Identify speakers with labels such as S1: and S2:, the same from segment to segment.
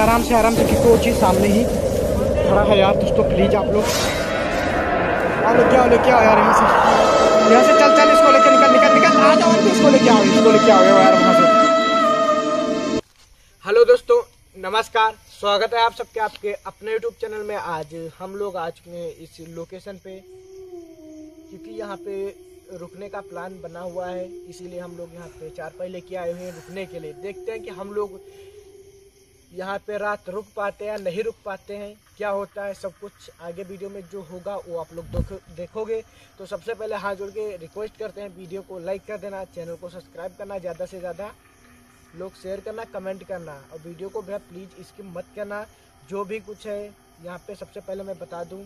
S1: आराम से आराम से क्योंकि वो चीज़ सामने ही खड़ा है यार दोस्तों प्लीज़ आप लोग। आ लो क्या लेके आओ यार, यहाँ से। यहाँ से चल चल, इसको लेके निकल निकल निकल। आ जाओ इसको लेके आओ, इसको लेके आओ यार वहाँ से। हेलो दोस्तों, नमस्कार, स्वागत है आप सबके, आपके अपने यूट्यूब चैनल में। आज हम लोग आ चुके हैं इस लोकेशन पे, क्योंकि यहाँ पे रुकने का प्लान बना हुआ है, इसीलिए हम लोग यहाँ पे चार पाई लेके आए हुए हैं रुकने के लिए। देखते हैं कि हम लोग यहाँ पे रात रुक पाते हैं नहीं रुक पाते हैं, क्या होता है, सब कुछ आगे वीडियो में जो होगा वो आप लोग देखो, देखोगे। तो सबसे पहले हाथ जोड़ के रिक्वेस्ट करते हैं वीडियो को लाइक कर देना चैनल को सब्सक्राइब करना, ज़्यादा से ज़्यादा लोग शेयर करना कमेंट करना। और वीडियो को भैया प्लीज़ इसकी मत करना। जो भी कुछ है, यहाँ पे सबसे पहले मैं बता दूँ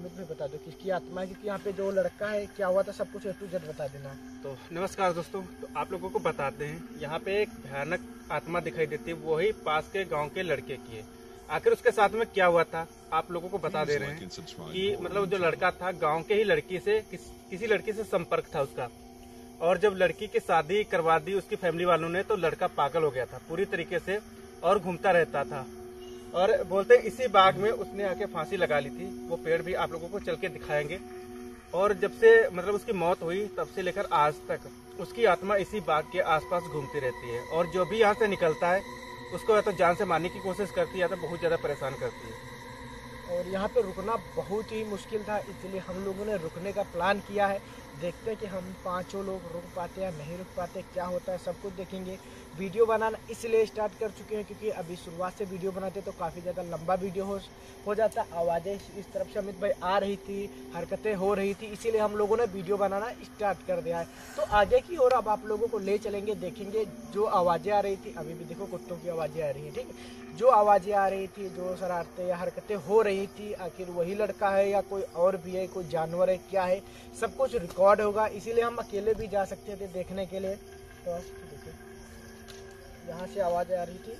S1: अमित भाई बता दो किसकी आत्मा है क्योंकि यहाँ पे जो लड़का है क्या हुआ था? सब कुछ जेड बता देना।
S2: तो नमस्कार दोस्तों तो आप लोगों को बताते हैं यहाँ पे एक भयानक आत्मा दिखाई देती है वही पास के गाँव के लड़के की है। आखिर उसके साथ में क्या हुआ था? आप लोगों को बता दे रहे हैं कि मतलब जो लड़का था गाँव के ही लड़की से किस, किसी लड़की से संपर्क था उसका। और जब लड़की की शादी करवा दी उसकी फैमिली वालों ने तो लड़का पागल हो गया था पूरी तरीके से और घूमता रहता था। और बोलते हैं, इसी बाग में उसने आके फांसी लगा ली थी। वो पेड़ भी आप लोगों को चल के दिखाएँगे। और जब से मतलब उसकी मौत हुई, तब से लेकर आज तक, उसकी आत्मा इसी बाग के आसपास घूमती रहती है। और जो भी यहाँ से निकलता है, उसको या तो जान से मारने की कोशिश करती है या तो बहुत ज़्यादा परेशान करती है।
S1: और यहाँ पे रुकना बहुत ही मुश्किल था, इसलिए हम लोगों ने रुकने का प्लान किया है। देखते हैं कि हम पाँचों लोग रुक पाते हैं, नहीं रुक पाते, क्या होता है, सब कुछ देखेंगे। वीडियो बनाना इसलिए स्टार्ट कर चुके हैं क्योंकि अभी शुरुआत से वीडियो बनाते तो काफ़ी ज़्यादा लंबा वीडियो हो हो जाता आवाज़ें इस तरफ़ से अमित भाई आ रही थी, हरकतें हो रही थी, इसीलिए हम लोगों ने वीडियो बनाना स्टार्ट कर दिया है। तो आगे की ओर अब आप लोगों को ले चलेंगे, देखेंगे जो आवाज़ें आ रही थी, अभी भी देखो कुत्तों की आवाज़ें आ रही हैं, ठीक? जो आवाज़ें आ रही थी, जो शरारतें या हरकतें हो रही थी आखिर वही लड़का है या कोई और भी है, कोई जानवर है, क्या है, सब कुछ रिकॉर्ड होगा। इसीलिए हम अकेले भी जा सकते थे देखने के लिए। तो देखिए, यहाँ से आवाज़ आ रही थी।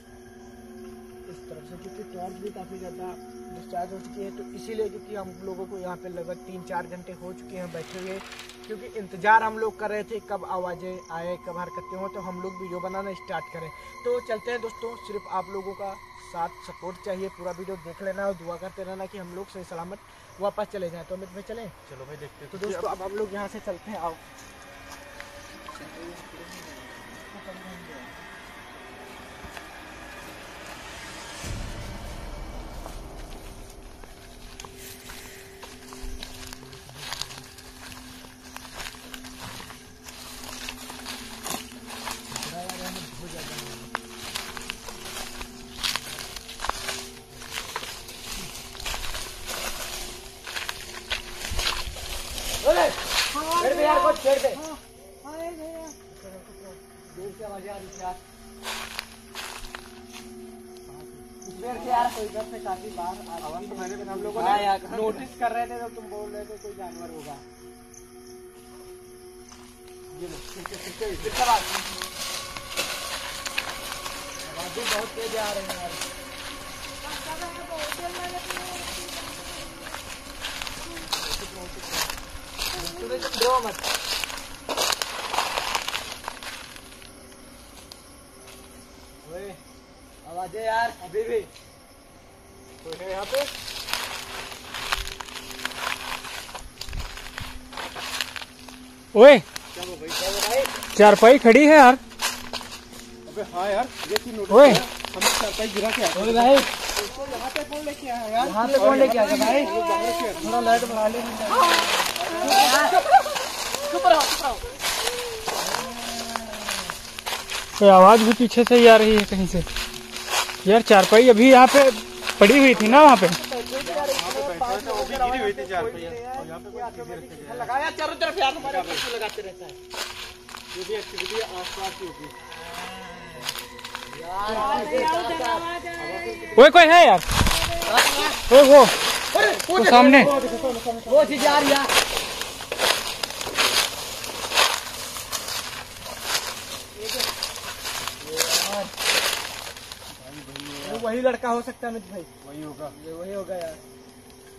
S1: इस तरफ़ से क्योंकि टॉर्च भी काफ़ी ज़्यादा डिस्चार्ज हो चुकी है तो इसीलिए क्योंकि हम लोगों को यहाँ पे लगभग तीन चार घंटे हो चुके हैं बैठे हुए। क्योंकि इंतज़ार हम लोग कर रहे थे कब आवाज़ें आए, कब हरकतें हो तो हम लोग वीडियो बनाना स्टार्ट करें। तो चलते हैं दोस्तों, सिर्फ़ आप लोगों का साथ सपोर्ट चाहिए पूरा वीडियो देख लेना और दुआ करते रहना कि हम लोग सही सलामत वापस चले जाएँ। तो अमित भाई चले?
S2: चलो भाई देखते
S1: तो दोस्तों अब हम लोग यहाँ से चलते हैं आओ। छेड़ दे यार कुछ छेड़ दे। दूर से आवाज़ें आ रही यार। इधर से यार कोई इधर से काफ़ी बाहर आवाज़ तो मैंने हम लोगों ने नोटिस कर रहे थे तो तुम बोल रहे थे कोई जानवर होगा। ये लो ठीक है ठीक है इधर आवाज़। आवाज़ें बहुत तेज आ रही हैं यार। डरो मत। ओए आवाज़ें यार अभी भी। कोई है यहाँ पे।
S3: ओए
S1: भाई
S3: चारपाई खड़ी है यार।
S1: अबे हाँ यार ये की नोटिस
S3: ओए।
S1: हम चारपाई गिरा के
S3: ओए भाई।
S1: इसको यहाँ पे कौन लेके आया यार।
S3: यहाँ पे कौन लेके आया भाई।
S1: थोड़ा लाइट बढ़ा ले। चुप
S3: कोई आवाज़ भी पीछे से ही आ रही है कहीं से। यार, चारपाई अभी यहाँ पे पड़ी हुई थी ना वहाँ पे?
S2: पे कोई
S1: यार है
S3: यार? वो वो सामने।
S1: वो चीज़ आ रही वही लड़का हो सकता है अमित भाई।
S2: वही होगा।
S1: ये वही होगा यार।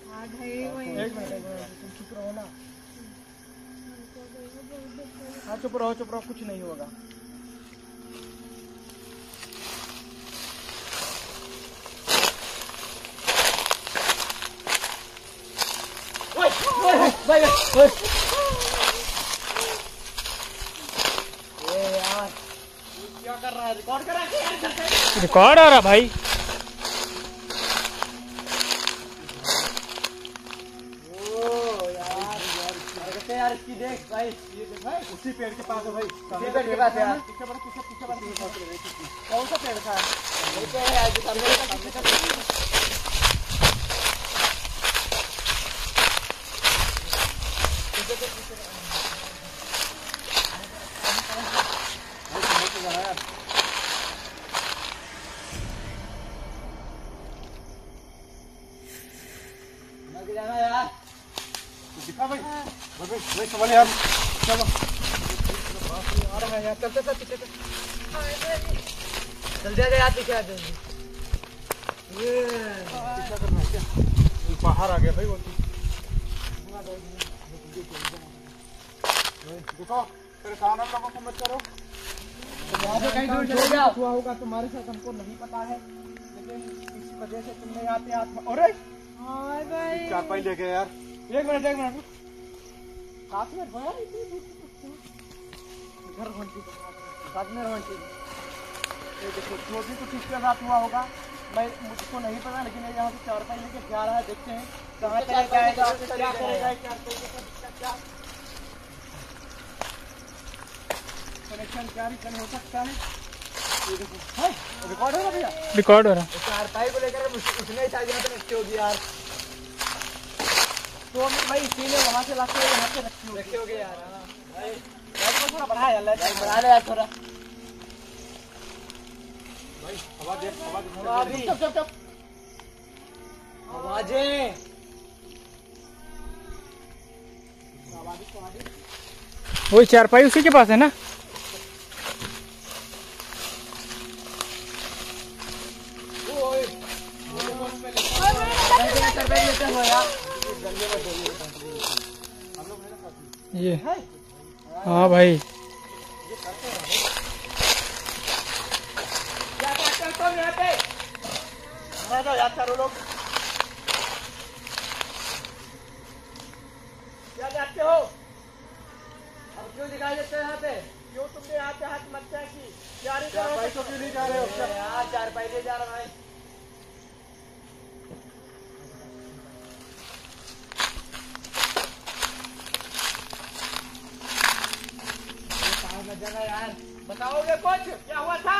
S1: हाँ तुम चुप रहो ना। हाँ चुप रहो चुप रहो कुछ नहीं होगा। यार क्या कर रहा है? रिकॉर्ड कर रहा है
S3: रिकॉर्ड आ रहा भाई।
S1: भाई ये भाई
S2: उसी पेड़ के पास है भाई।
S1: उसी पेड़ के पास है
S2: पीछे बढ़ो पीछे पीछे बढ़ो
S1: कौन सा पेड़ था? ये पेड़ है यार सामने। का सामने का जाना यार।
S2: दिखा भाई। भाई भाई भाई यार चलो
S1: आ रहा है यार चल चल चल पीछे चल जाएगा यार पीछे आ
S2: है क्या बाहर आ गया भाई वो देखो परेशान हम लोगों को मत करो।
S1: हुआ होगा तुम्हारे साथ हमको नहीं पता है लेकिन इस वजह से तुमने पे हाथ अरे!
S2: चार पाई ले गए यार।
S1: एक मिनट एक मिनट। मिनट भैया घर घंटी ये देखो जो भी कुछ इसके साथ हुआ होगा? मैं मुझको नहीं पता लेकिन ये यहाँ से चार पाई लेके जा रहा है देखते हैं कहाँ चले जाएगा क्या करेगा क्या कनेक्शन क्या रिटर्न हो सकता है। ये देखो। है रिकॉर्ड होगा भैया?
S3: रिकॉर्ड हो रहा
S1: चार पाई को लेकर उसने ही था यहाँ पे रखी होगी यार? तो भाई इसीलिए वहाँ से लाके यहाँ पे हाँ। थोड़ा आवाज़ें
S3: वही चारपाई उसी के पास है ना ये हाँ भाई
S1: क्या करते हो तुम यहाँ पे मैं तो याद करो लोग क्या जाते हो अब क्यों दिखाई देते हो यहाँ पे क्यों तुमने यहाँ पे हाथ मत की क्या नहीं
S2: चार पाई तो क्यों नहीं जा रहे हो
S1: अरे यार चार पाई ले जा रहा भाई ये कहाँ में जगह यार बताओगे कुछ क्या हुआ था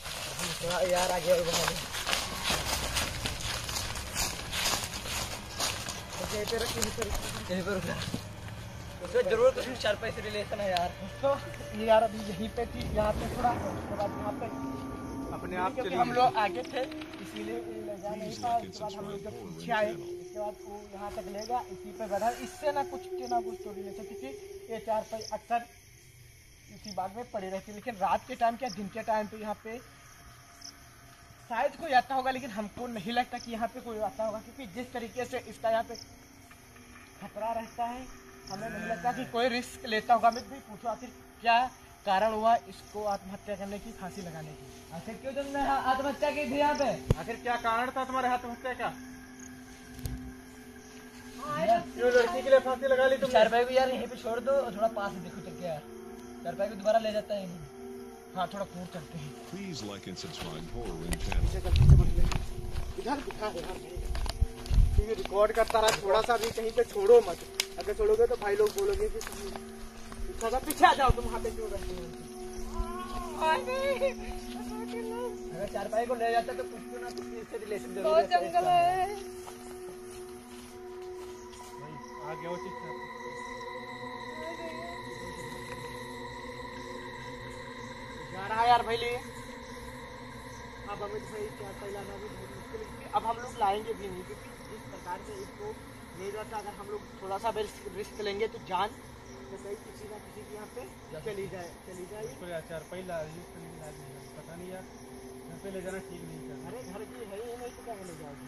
S1: यार ज़रूर कुछ चार पैसे रिलेशन है यार ये यार अभी यहीं पे थी यहाँ पे थोड़ा उसके बाद यहाँ पे
S2: अपने आप
S1: क्योंकि हम लोग आगे थे इसीलिए जा पीछे आए बाद वो यहाँ तक इसी पे बैठा इससे ना कुछ के ना कुछ तो रिलेशन क्योंकि ये चार पे अक्सर इसी बाग में पड़े रहते लेकिन रात के टाइम क्या दिन के टाइम पे यहाँ पे शायद कोई आता होगा लेकिन हमको नहीं लगता कि यहाँ पे कोई आता होगा क्योंकि जिस तरीके से इसका यहाँ पे खतरा रहता है हमें नहीं लगता कि कोई रिस्क लेता होगा। मैं भी पूछो आखिर क्या कारण हुआ इसको आत्महत्या करने की फांसी लगाने की? आखिर क्यों तुमने आत्महत्या की थी यहाँ पे?
S2: आखिर क्या कारण था तुम्हारे आत्महत्या का क्यों? लड़की के लिए फांसी लगा ली तुमने?
S1: चार भाई को यार यहीं पे छोड़ दो और थोड़ा पास देखो चल के यार। चार भाई को दोबारा ले जाता है। हाँ थोड़ा दूर चलते हैं।
S4: Please like and subscribe Horror Ring channel.
S1: इधर दिखा यार क्योंकि रिकॉर्ड करता रहा थोड़ा सा भी कहीं पे छोड़ो मत। अगर छोड़ोगे तो भाई लोग बोलोगे कि थोड़ा पीछे आ जाओ तुम वहाँ पे क्यों रहते हो? अगर चार भाई को ले जाता तो कुछ तो ना कुछ इससे रिलेशन ज़रूर जंगल है।
S2: आ गया वो चीज़
S1: रहा है यार भाई लिए अब भाई है अब हम लोग लाएँगे भी नहीं क्योंकि जिस प्रकार से इसको ले जाता अगर हम लोग थोड़ा सा भी रिस्क लेंगे तो जान तो कहीं किसी ना किसी की यहाँ पे चली जाए चली जाए।
S2: यार पहिला है। पता नहीं यार। घर पे ले जाना ठीक नहीं कर
S1: अरे घर की है ही नहीं तो क्या ले जाओगे?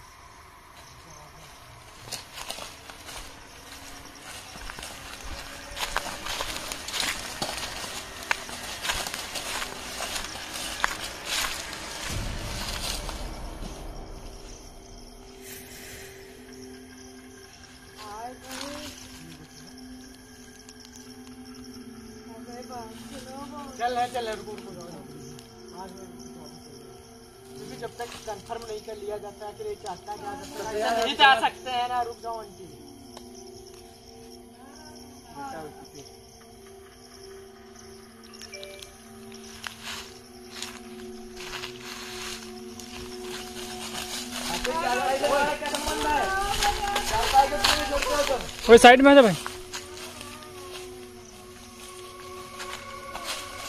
S1: कर लिया जाता है कि ये चाहता क्या जब तक नहीं जा सकते। हैं ना रुक जाओ आंटी। है चार पाई के पूरे छोड़ते हो? तुम
S3: वो साइड में है भाई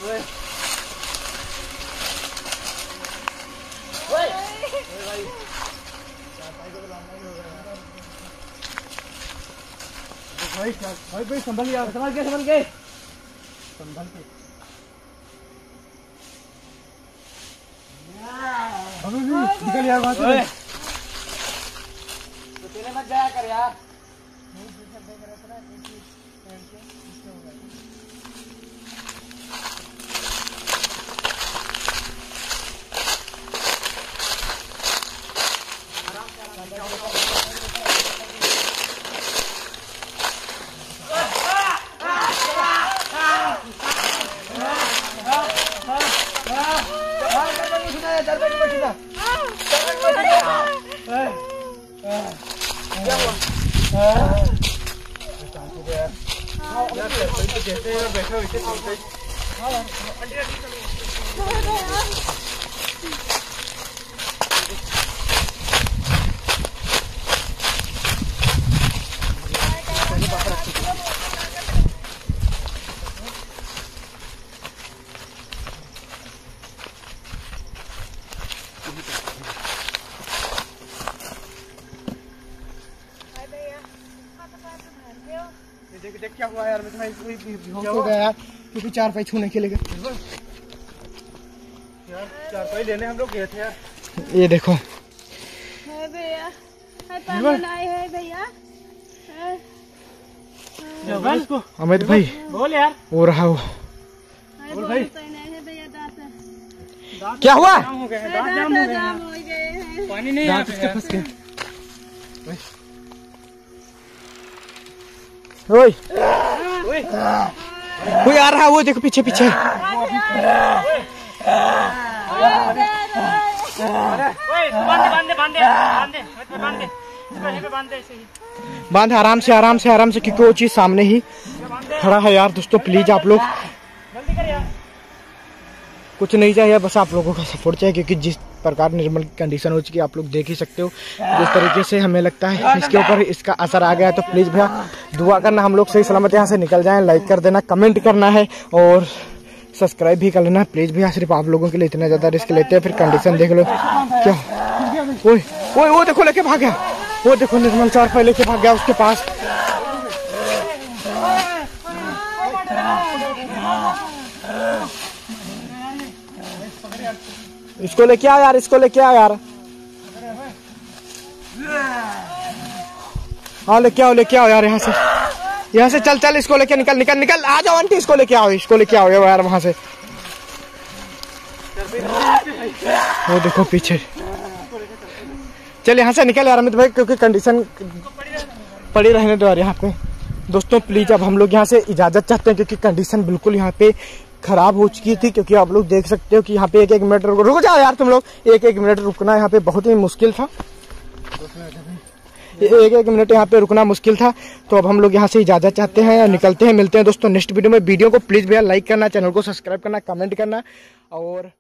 S1: ओए ओए ओए भाई भाई भाई भाई संभल यार संभल के। संभल के। संभल के
S3: निकल यार वहाँ
S1: से तो तेरे मत जाया कर यार देख देख क्या हुआ यार मैं भाई कोई बेहोश हो गया क्योंकि चार पाई छूने के लिए
S2: यार चार पाई लेने हम लोग गए थे यार।
S1: ये देखो।
S5: भैया है पागल आए है भैया।
S1: अमित भाई।
S3: बोल यार।
S1: हो रहा
S5: वो बोल तो नहीं है भैया दांत।
S1: क्या हुआ?
S3: हो है
S5: है, हो। गए हैं।
S3: पानी नहीं
S1: ओए। कोई आ रहा है? वो देखो पीछे पीछे।
S3: बांधे
S1: आराम से आराम से आराम से क्योंकि वो चीज़ सामने ही खड़ा है यार। दोस्तों प्लीज़ आप लोग। कुछ नहीं चाहिए बस आप लोगों का सपोर्ट चाहिए क्योंकि जिस प्रकार निर्मल कंडीशन हो चुकी है, आप लोग देख ही सकते हो। जिस तरीके से हमें लगता है इसके ऊपर इसका असर आ गया तो प्लीज़ भैया, दुआ करना हम लोग सही सलामत यहाँ से निकल जाएँ लाइक कर देना कमेंट करना है और सब्सक्राइब भी कर लेना प्लीज़ भैया, सिर्फ़ आप लोगों के लिए इतना ज़्यादा रिस्क लेते हैं, फिर कंडीशन देख लो। क्या? वो देखो, लेके भाग गया। वो देखो, निर्मल चार पाई लेके भाग गया उसके पास। इसको लेके आओ यार, इसको लेके आओ यार। हाँ लेके आओ लेके आओ यार, यहाँ से। यहाँ से चल चल, इसको लेके निकल निकल निकल। आ जाओ, आंटी, इसको लेके आओ, इसको लेके आओ यार, वहाँ से। वो देखो पीछे। चल, यहाँ से निकल यार, अमित भाई, क्योंकि कंडीशन पड़ी रहने दो यार यहाँ पे। दोस्तों प्लीज़ अब हम लोग यहाँ से इजाज़त चाहते हैं, क्योंकि कंडीशन बिल्कुल यहाँ पे खराब हो चुकी थी, क्योंकि आप लोग देख सकते हो कि यहाँ पे एक एक मिनट रुको, रुक जाओ यार तुम लोग। एक एक मिनट रुकना यहाँ पे बहुत ही मुश्किल था। एक एक मिनट यहाँ पे रुकना मुश्किल था। तो अब हम लोग यहाँ से इजाज़त चाहते हैं, निकलते हैं, मिलते हैं दोस्तों नेक्स्ट वीडियो में। वीडियो को प्लीज़ भैया लाइक करना, चैनल को सब्सक्राइब करना, कमेंट करना और